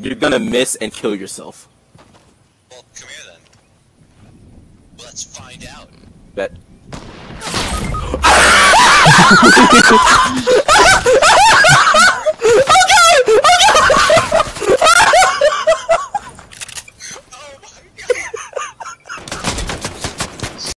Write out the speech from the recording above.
You're gonna miss and kill yourself. Well, come here then. Let's find out. Bet.